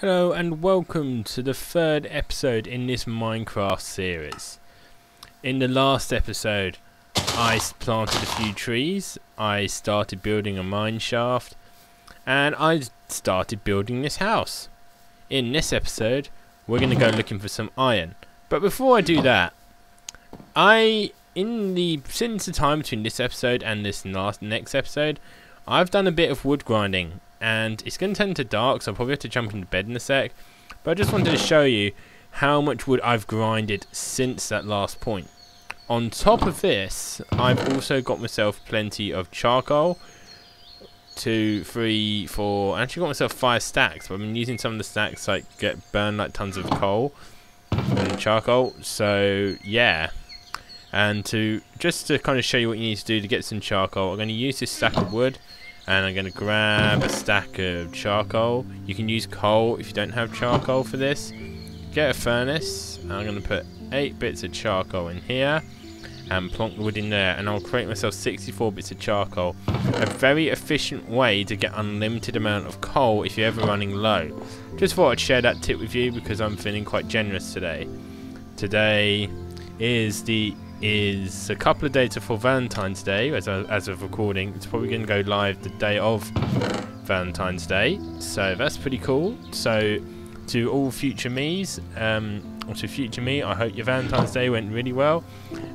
Hello and welcome to the third episode in this Minecraft series. In the last episode, I planted a few trees, I started building a mine shaft, and I started building this house. In this episode, we're going to go looking for some iron. But before I do that, I in the since the time between this episode and this last next episode, I've done a bit of wood grinding and it's going to turn to dark, so I'll probably have to jump into bed in a sec. But I just wanted to show you how much wood I've grinded since that last point. On top of this, I've also got myself plenty of charcoal. Two, three, four. I actually got myself five stacks, but I've been using some of the stacks like get burned like tons of coal and charcoal. So yeah. And to just to kind of show you what you need to do to get some charcoal, I'm going to use this stack of wood and I'm going to grab a stack of charcoal. You can use coal if you don't have charcoal for this. Get a furnace. I'm going to put 8 bits of charcoal in here and plonk the wood in there and I'll create myself 64 bits of charcoal. A very efficient way to get unlimited amount of coal if you're ever running low. Just thought I'd share that tip with you because I'm feeling quite generous today. Today is the is a couple of days before Valentine's Day, as, as of recording. It's probably going to go live the day of Valentine's Day, so that's pretty cool. So, to all future me's, um, or to future me, I hope your Valentine's Day went really well,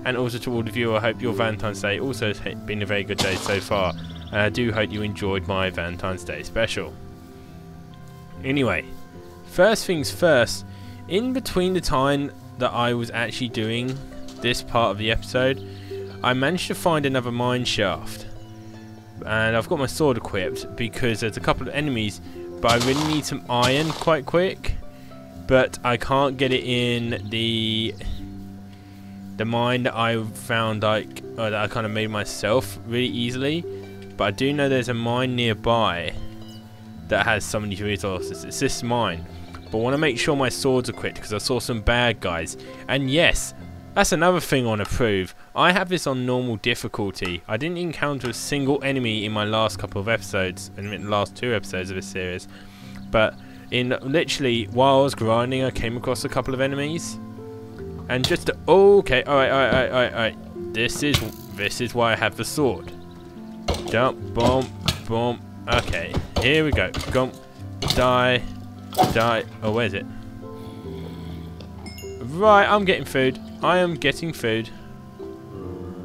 and also to all of you, I hope your Valentine's Day also has been a very good day so far. And I do hope you enjoyed my Valentine's Day special. Anyway, first things first. In between the time that I was actually doing this part of the episode, I managed to find another mine shaft. And I've got my sword equipped because there's a couple of enemies, but I really need some iron quite quick. But I can't get it in the the mine that I found like that I kind of made myself really easily. But I do know there's a mine nearby that has some these resources. It's this mine. But I want to make sure my sword's equipped because I saw some bad guys. And yes, that's another thing I want to prove. I have this on normal difficulty. I didn't encounter a single enemy in my last couple of episodes, and in the last two episodes of this series. But in literally while I was grinding, I came across a couple of enemies, and just to, okay, all right, all right, all right, all right, all right. This is this is why I have the sword. Jump, bomb, bomb. Okay, here we go. Gump, die, die. Oh, where's it? Right, I'm getting food. I am getting food.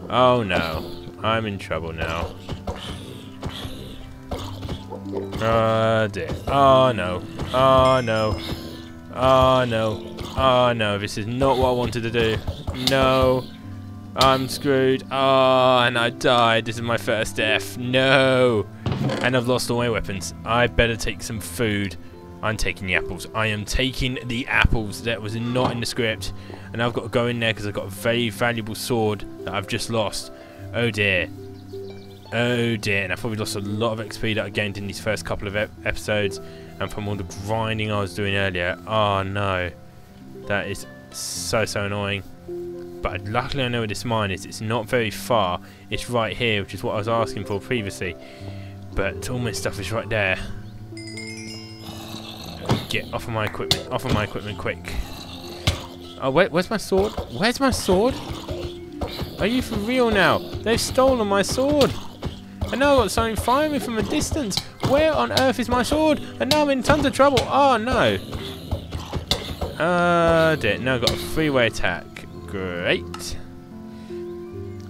Oh no, I'm in trouble now. Oh dear. Oh no. Oh no. Oh no. Oh no, this is not what I wanted to do. No. I'm screwed. Oh, and I died. This is my first death. No. And I've lost all my weapons. I better take some food. I'm taking the apples. I am taking the apples. That was not in the script. And I've got to go in there because I've got a very valuable sword that I've just lost. Oh dear. Oh dear. And I've probably lost a lot of XP that I gained in these first couple of ep- episodes. And from all the grinding I was doing earlier. Oh no. That is so, so annoying. But luckily I know where this mine is. It's not very far. It's right here, which is what I was asking for previously. But all my stuff is right there. Get off of my equipment. Off of my equipment quick. Oh, wait, where's my sword? Where's my sword? Are you for real now? They've stolen my sword. And now I've got something firing me from a distance. Where on earth is my sword? And now I'm in tons of trouble. Oh, no. Uh, dear. Now I've got a three-way attack. Great.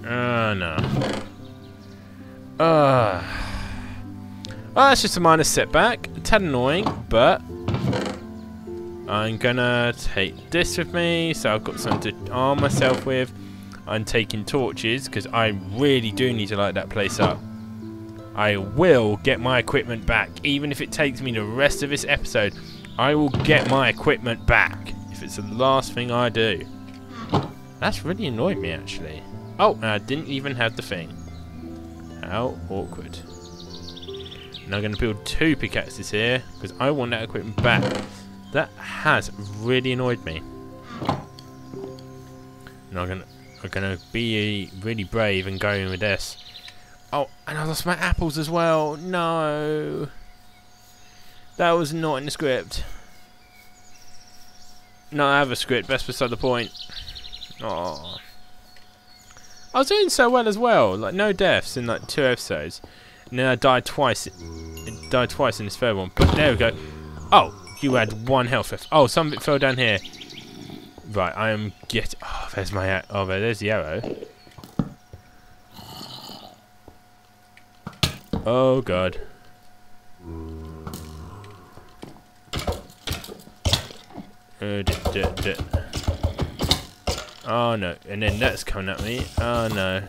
Oh, no. Uh, oh, that's just a minor setback. A tad annoying, but I'm gonna take this with me, so I've got something to arm myself with. I'm taking torches because I really do need to light that place up. I will get my equipment back, even if it takes me the rest of this episode. I will get my equipment back if it's the last thing I do. That's really annoyed me actually. Oh, I didn't even have the thing. How awkward. Now I'm going to build two pickaxes here because I want that equipment back. That has really annoyed me. Now I'm gonna I'm gonna be really brave and go in with this. Oh, and I lost my apples as well. No. That was not in the script. No, I have a script. That's beside the point. Oh. I was doing so well as well. Like no deaths in like two episodes. And then I died twice. Died twice in this third one. But there we go. Oh, you had one health left. Oh, something fell down here. Right, I am get. Oh, there's my. Oh, there's the arrow. Oh god. Uh, oh no, and then that's coming at me. Oh no.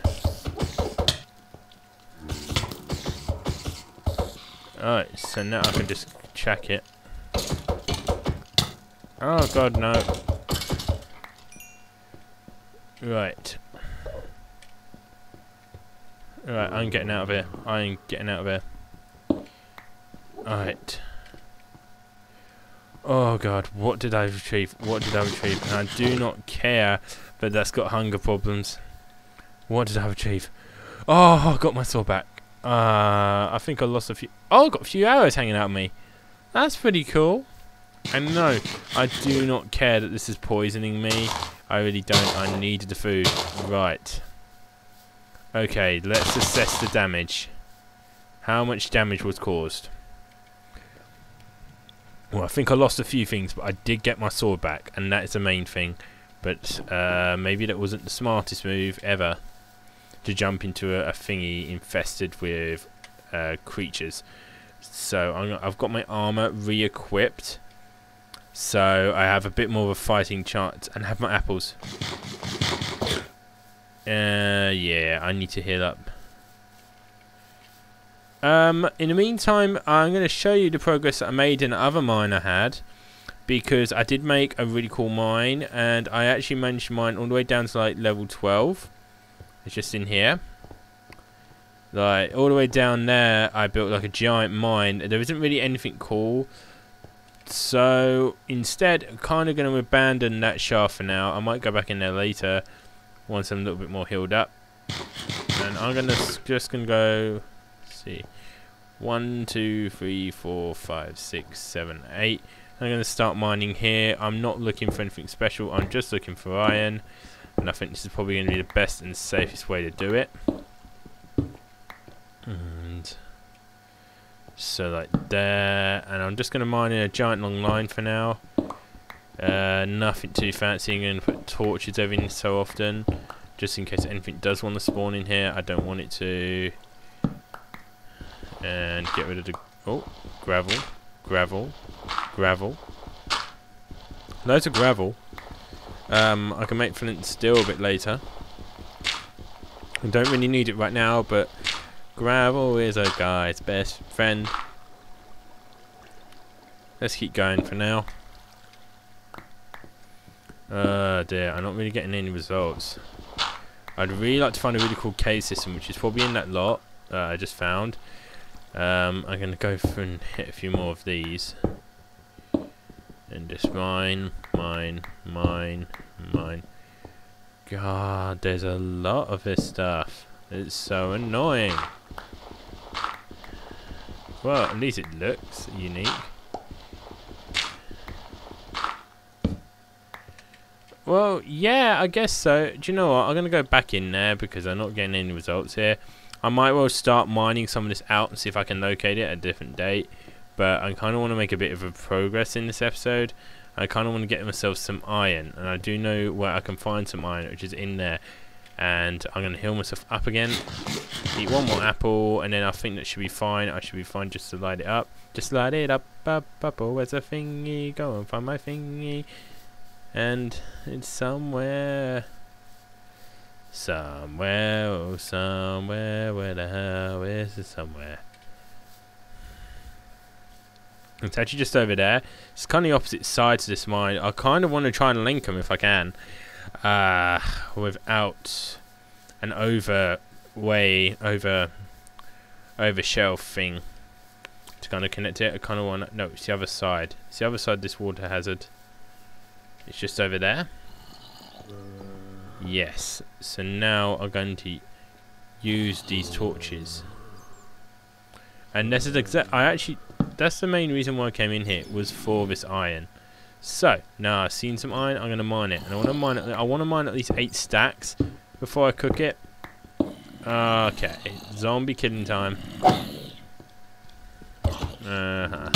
Alright, so now I can just check it. Oh god, no. Right. Right, I'm getting out of here. I'm getting out of here. Alright. Oh god, what did I retrieve? What did I retrieve? And I do not care that that's got hunger problems. What did I retrieve? Oh, I got my sword back. Uh, I think I lost a few. Oh, I got a few arrows hanging out of me. That's pretty cool. And no, I do not care that this is poisoning me. I really don't. I needed the food. Right. Okay, let's assess the damage. How much damage was caused? Well, I think I lost a few things, but I did get my sword back, and that is the main thing. But uh, maybe that wasn't the smartest move ever to jump into a, a thingy infested with uh, creatures. So i have got my armor re-equipped, so I have a bit more of a fighting chance, and have my apples. Uh, yeah, I need to heal up. Um, in the meantime, I'm going to show you the progress that I made in the other mine I had. Because I did make a really cool mine, and I actually managed mine all the way down to like level 12. It's just in here. Like, all the way down there, I built like a giant mine. There isn't really anything cool. So, instead, I'm kind of going to abandon that shaft for now. I might go back in there later once I'm a little bit more healed up. And I'm gonna just gonna go see one, two, three, four, five, six, seven, eight. I'm gonna start mining here. I'm not looking for anything special, I'm just looking for iron. And I think this is probably gonna be the best and safest way to do it. And so like there and I'm just gonna mine in a giant long line for now. Uh, nothing too fancy. I'm going to put torches every so often, just in case anything does want to spawn in here. I don't want it to. And get rid of the oh gravel, gravel, gravel. Loads of gravel. Um, I can make flint steel a bit later. I don't really need it right now, but gravel is a guy's best friend. Let's keep going for now. Uh, dear, I'm not really getting any results. I'd really like to find a really cool cave system, which is probably in that lot uh, I just found. Um, I'm going to go through and hit a few more of these. And just mine, mine, mine, mine. God, there's a lot of this stuff. It's so annoying. Well, at least it looks unique. Well, yeah, I guess so. Do you know what? I'm going to go back in there because I'm not getting any results here. I might well start mining some of this out and see if I can locate it at a different date. But I kind of want to make a bit of a progress in this episode. I kind of want to get myself some iron. And I do know where I can find some iron, which is in there. And I'm going to heal myself up again. Eat one more apple. And then I think that should be fine. I should be fine just to light it up. Just light it up, up, up. Oh, where's the thingy? Go and find my thingy. And it's somewhere. Somewhere, oh, somewhere. Where the hell is it somewhere? It's actually just over there. It's kind of the opposite side to this mine. I kind of want to try and link them if I can. Uh, without an over way, over, over shelf thing to kind of connect it. I kind of want no, it's the other side. It's the other side this water hazard. It's just over there. Yes. So now I'm going to use these torches. And this is exact. I actually. That's the main reason why I came in here was for this iron. So now I've seen some iron. I'm gonna mine it, and I want to mine it. I want to mine at least eight stacks before I cook it. Okay, zombie killing time. Uh huh.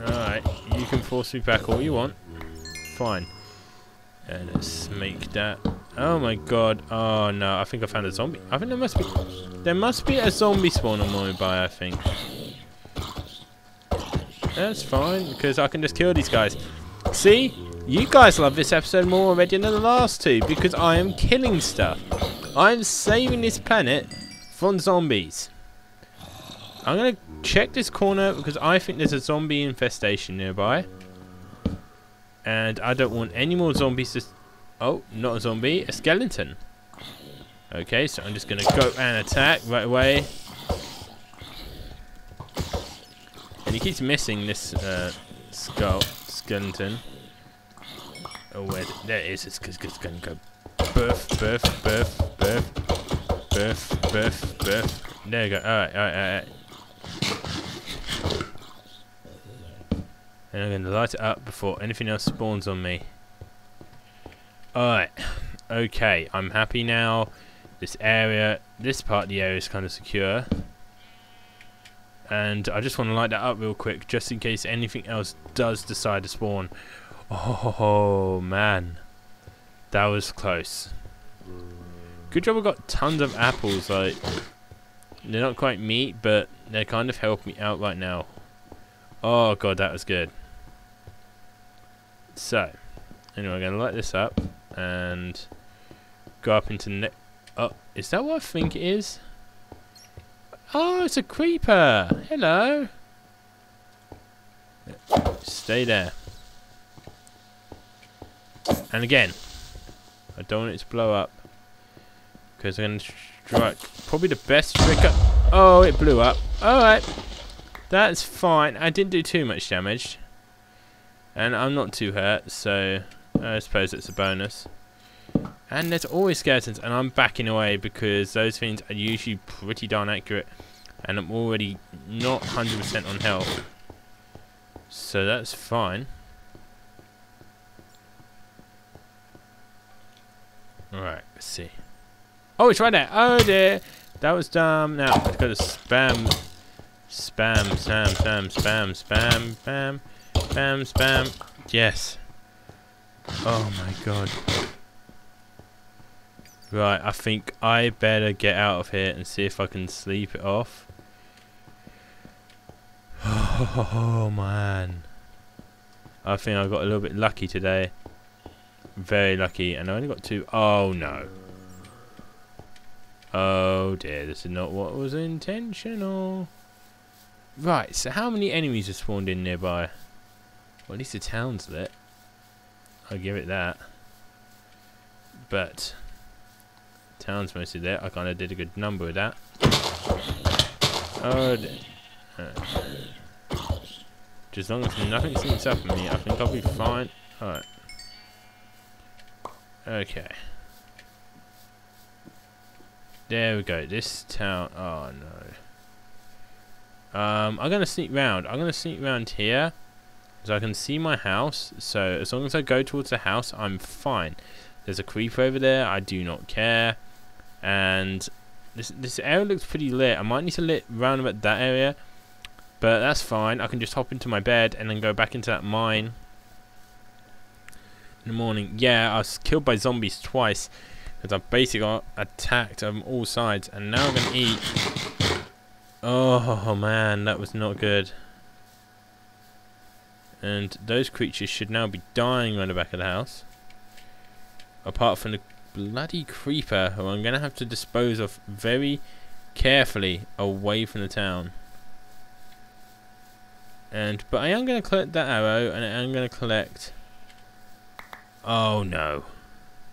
Alright, you can force me back all you want. Fine. And let's make that. Oh my god. Oh no, I think I found a zombie. I think there must be. There must be a zombie spawn on my I think. That's fine, because I can just kill these guys. See? You guys love this episode more already than the last two, because I am killing stuff. I am saving this planet from zombies. I'm going to check this corner, because I think there's a zombie infestation nearby. And I don't want any more zombies to... Oh, not a zombie, a skeleton. Okay, so I'm just going to go and attack right away. And he keeps missing this uh, skull skeleton. Oh, where? There it is. It's, going to go. Birth, birth, birth, birth, birth, birth, birth. There you go. All right, all right, all right. And I'm going to light it up before anything else spawns on me. Alright. Okay, I'm happy now. This area, this part of the area is kind of secure and I just want to light that up real quick just in case anything else does decide to spawn. Oh man. That was close. Good job I got tons of apples like they're not quite meat but they kind of help me out right now. Oh god that was good. So anyway I'm gonna light this up and go up into ne oh is that what I think it is Oh, it's a creeper. Hello. Stay there. And again, I don't want it to blow up. Because I'm going to strike probably the best trick. Oh, it blew up. Alright. That's fine. I didn't do too much damage. And I'm not too hurt, so I suppose it's a bonus. And there's always skeletons, and I'm backing away because those things are usually pretty darn accurate. And I'm already not 100% on health. So that's fine. Alright, let's see. Oh, it's right there. Oh dear. That was dumb. Now, I've got to spam. Spam, spam, spam, spam, spam, spam, spam, spam. Yes. Oh my god. Right, I think I better get out of here and see if I can sleep it off. Oh man. I think I got a little bit lucky today. Very lucky. And I only got two. Oh no. Oh dear, this is not what was intentional. Right, so how many enemies have spawned in nearby? Well, at least the town's lit. I'll give it that. But Town's mostly there. I kind of did a good number with that. Oh, uh, just as long as nothing sneaks up on me, I think I'll be fine. Alright. Okay. There we go. This town. Oh no. Um, I'm gonna sneak round. I'm gonna sneak round here, so I can see my house. So as long as I go towards the house, I'm fine. There's a creeper over there. I do not care and this this area looks pretty lit. I might need to lit round about that area, but that's fine. I can just hop into my bed and then go back into that mine in the morning. Yeah, I was killed by zombies twice because I basically got attacked on all sides, and now I'm gonna eat. Oh man, that was not good. And those creatures should now be dying around the back of the house. Apart from the bloody creeper who I'm going to have to dispose of very carefully away from the town. And But I am going to collect that arrow and I am going to collect... Oh no.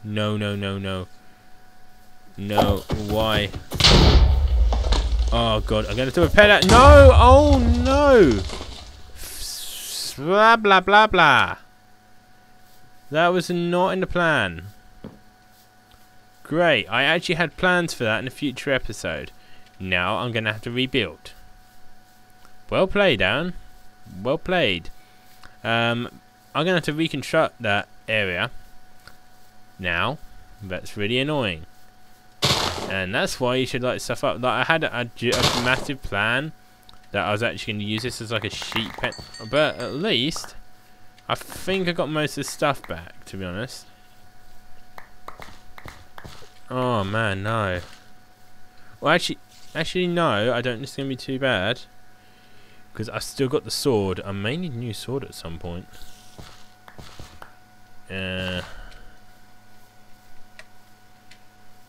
No, no, no, no. No, why? Oh god, I'm going to have to repair that. No! Oh no! Blah, blah, blah, blah. That was not in the plan. Great, I actually had plans for that in a future episode. Now I'm going to have to rebuild. Well played, Aaron. Well played. Um, I'm gonna have to reconstruct that area now. That's really annoying, and that's why you should light stuff up. Like I had a, a, a massive plan that I was actually going to use this as like a sheet pen, but at least I think I got most of the stuff back. To be honest. Oh man, no. Well, actually, actually no. I don't think it's gonna be too bad because I still got the sword. I may need a new sword at some point. Uh,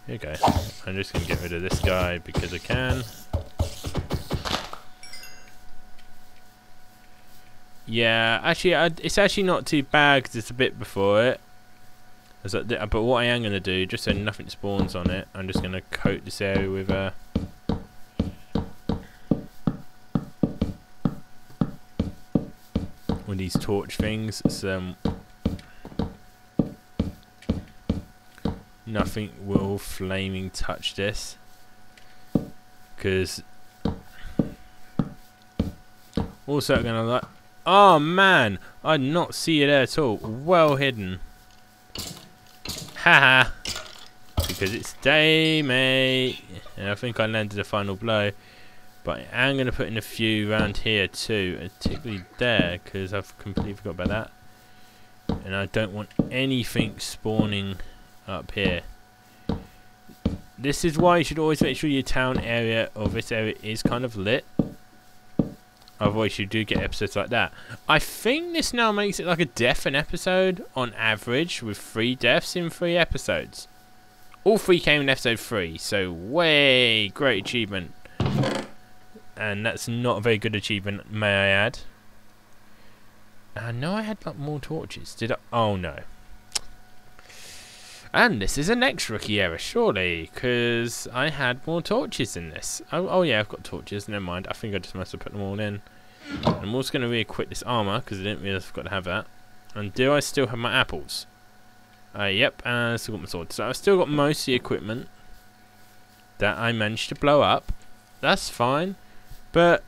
okay. I'm just gonna get rid of this guy because I can. Yeah, actually, I, it's actually not too bad because it's a bit before it. But what I am going to do, just so nothing spawns on it, I'm just going to coat this area with uh, with these torch things, so nothing will flaming touch this, because also going to like. Oh man, I did not see it at all. Well hidden. Haha. because it's day, mate. And I think I landed the final blow. But I am going to put in a few around here too. Uh, particularly there, because I've completely forgot about that. And I don't want anything spawning up here. This is why you should always make sure your town area or this area is kind of lit. Otherwise you do get episodes like that. I think this now makes it like a death an episode on average with three deaths in three episodes. All three came in episode three, so way great achievement. And that's not a very good achievement, may I add. I know I had like more torches. Did I? Oh no. And this is an next rookie error, surely, because I had more torches in this. Oh, oh, yeah, I've got torches, never mind. I think I just must have put them all in. I'm also going to re-equip this armour, because I didn't realise I forgot to have that. And do I still have my apples? Uh, yep, and I still got my sword. So I've still got most of the equipment that I managed to blow up. That's fine. But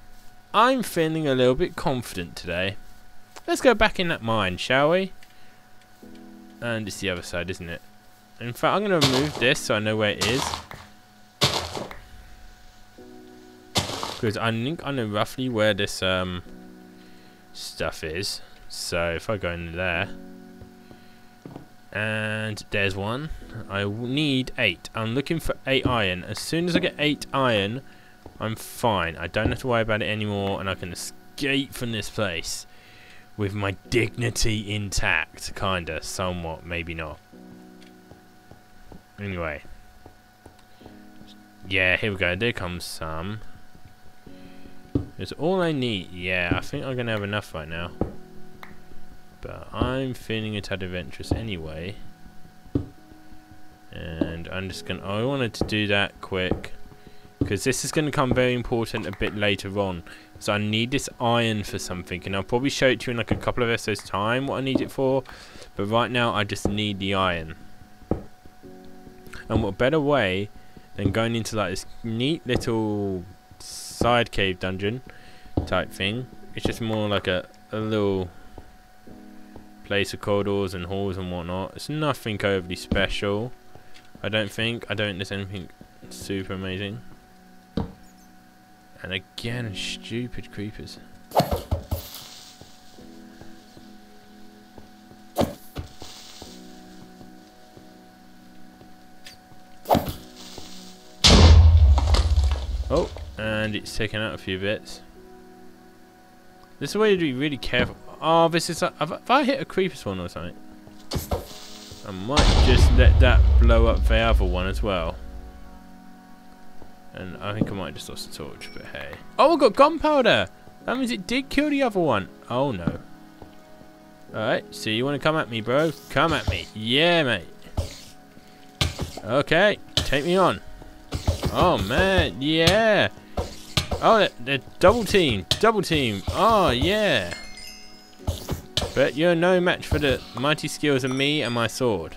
I'm feeling a little bit confident today. Let's go back in that mine, shall we? And it's the other side, isn't it? In fact, I'm going to remove this so I know where it is. Because I think I know roughly where this um, stuff is. So if I go in there. And there's one. I need eight. I'm looking for eight iron. As soon as I get eight iron, I'm fine. I don't have to worry about it anymore and I can escape from this place with my dignity intact. Kinda, somewhat, maybe not. Anyway. Yeah, here we go. There comes some. It's all I need. Yeah, I think I'm going to have enough right now. But I'm feeling a tad adventurous anyway. And I'm just going to... I wanted to do that quick. Because this is going to come very important a bit later on. So I need this iron for something. And I'll probably show it to you in like a couple of episodes time what I need it for. But right now I just need the iron. And what better way than going into like this neat little side cave dungeon type thing. It's just more like a, a little place of corridors and halls and whatnot. It's nothing overly special. I don't think. I don't think there's anything super amazing. And again, stupid creepers. It's taken out a few bits. This is where you be really careful. Oh, this is like, have, I hit a creeper spawn or something? I might just let that blow up the other one as well. And I think I might just lost the torch, but hey. Oh, I got gunpowder! That means it did kill the other one. Oh no. Alright, so you want to come at me, bro? Come at me. Yeah, mate. Okay, take me on. Oh man, yeah. Oh, they're double team, double team. Oh, yeah. But you're no match for the mighty skills of me and my sword.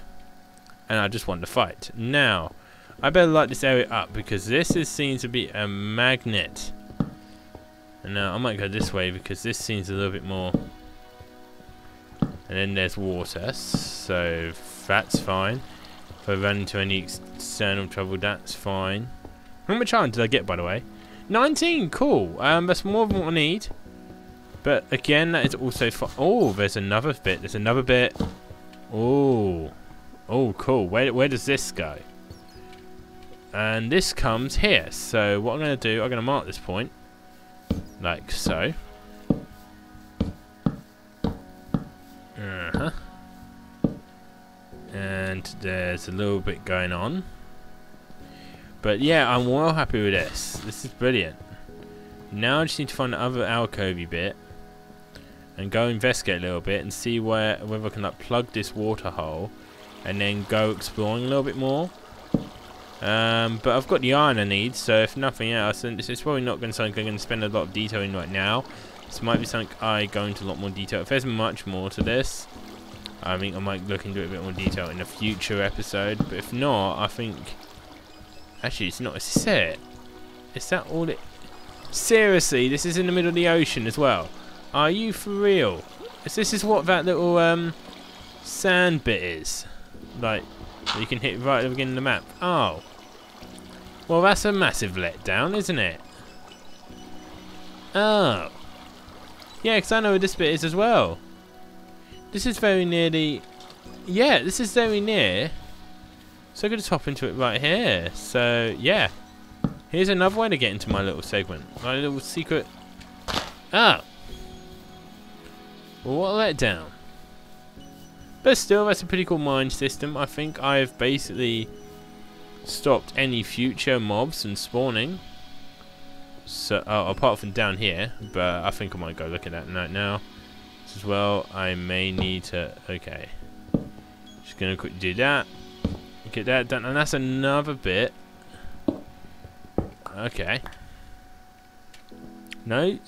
And I just want to fight. Now, I better light this area up because this is seen to be a magnet. And now I might go this way because this seems a little bit more And then there's water, so that's fine. If I run into any external trouble, that's fine. How much iron did I get, by the way? 19, cool. Um, that's more than what I need. But again, that is also for... Oh, there's another bit. There's another bit. Oh. Oh, cool. Where, where does this go? And this comes here. So what I'm going to do, I'm going to mark this point. Like so. Uh-huh. And there's a little bit going on. But yeah, I'm well happy with this. This is brilliant. Now I just need to find the other alcovey bit and go investigate a little bit and see where whether I can like plug this water hole and then go exploring a little bit more. Um, but I've got the iron I need, so if nothing else, is probably not going to something I'm going to spend a lot of detail in right now. This might be something I go into a lot more detail. If there's much more to this, I think I might look into it a bit more detail in a future episode. But if not, I think Actually, it's not. Is it? Is that all it... Seriously, this is in the middle of the ocean as well. Are you for real? Is this is what that little um sand bit is? Like, you can hit right at the beginning of the map. Oh. Well, that's a massive letdown, isn't it? Oh. Yeah, because I know where this bit is as well. This is very near the... Yeah, this is very near so I'm going to hop into it right here. So, yeah. Here's another way to get into my little segment. My little secret... Ah! Well, what a letdown. But still, that's a pretty cool mine system. I think I've basically stopped any future mobs from spawning. So, oh, apart from down here. But I think I might go look at that right now. As well, I may need to... Okay. Just going to quickly do that. Get that. And that's another bit. Okay. No,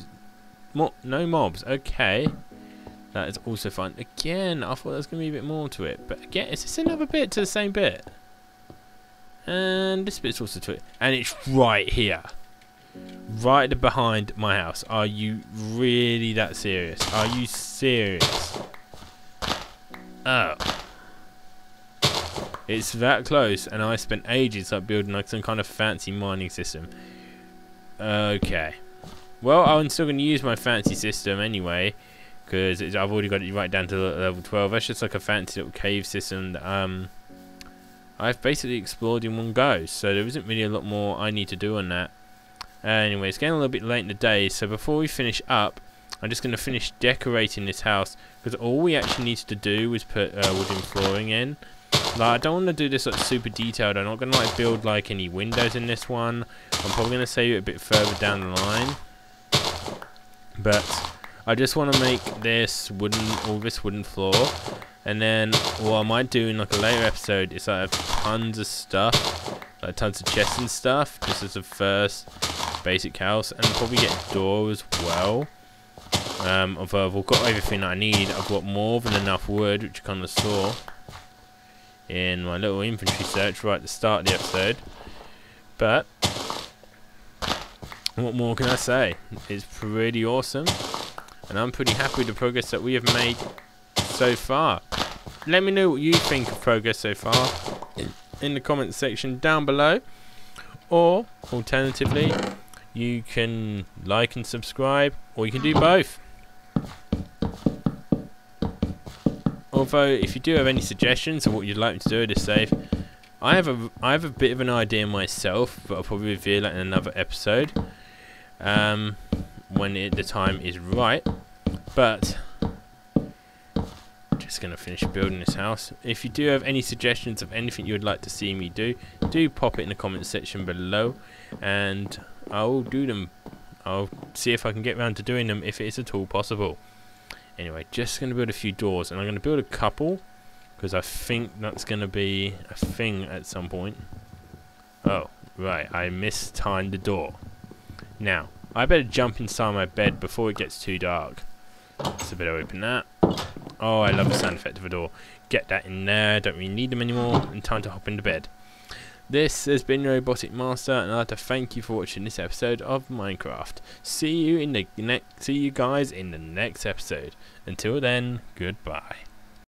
mo no mobs. Okay. That is also fine. Again, I thought there was going to be a bit more to it. But again, is this another bit to the same bit? And this bit's also to it. And it's right here. Right behind my house. Are you really that serious? Are you serious? Oh. It's that close, and I spent ages like building like some kind of fancy mining system. Okay. Well, I'm still going to use my fancy system anyway, because I've already got it right down to level 12. That's just like a fancy little cave system that um, I've basically explored in one go, so there isn't really a lot more I need to do on that. Uh, anyway, it's getting a little bit late in the day, so before we finish up, I'm just going to finish decorating this house, because all we actually needed to do was put uh, wooden flooring in. Like, I don't want to do this like super detailed. I'm not going to like build like any windows in this one. I'm probably going to save it a bit further down the line. But I just want to make this wooden, all this wooden floor. And then what I might do in like a later episode is I have tons of stuff, like tons of chests and stuff, just as a first basic house, and probably get a door as well. Um, although I've got everything I need, I've got more than enough wood, which you kind of saw in my little inventory search right at the start of the episode. But, what more can I say? It's pretty awesome. And I'm pretty happy with the progress that we have made so far. Let me know what you think of progress so far in the comments section down below. Or, alternatively, you can like and subscribe, or you can do both. Although, if you do have any suggestions of what you'd like me to do to save, I have a I have a bit of an idea myself, but I'll probably reveal it in another episode um, when it, the time is right. But just gonna finish building this house. If you do have any suggestions of anything you would like to see me do, do pop it in the comment section below, and I'll do them. I'll see if I can get around to doing them if it is at all possible. Anyway, just going to build a few doors, and I'm going to build a couple, because I think that's going to be a thing at some point. Oh, right, I mistimed the door. Now, I better jump inside my bed before it gets too dark. So better open that. Oh, I love the sound effect of a door. Get that in there, don't really need them anymore, and time to hop into bed. This has been Robotic Master, and I'd like to thank you for watching this episode of Minecraft. See you in the next. See you guys in the next episode. Until then, goodbye.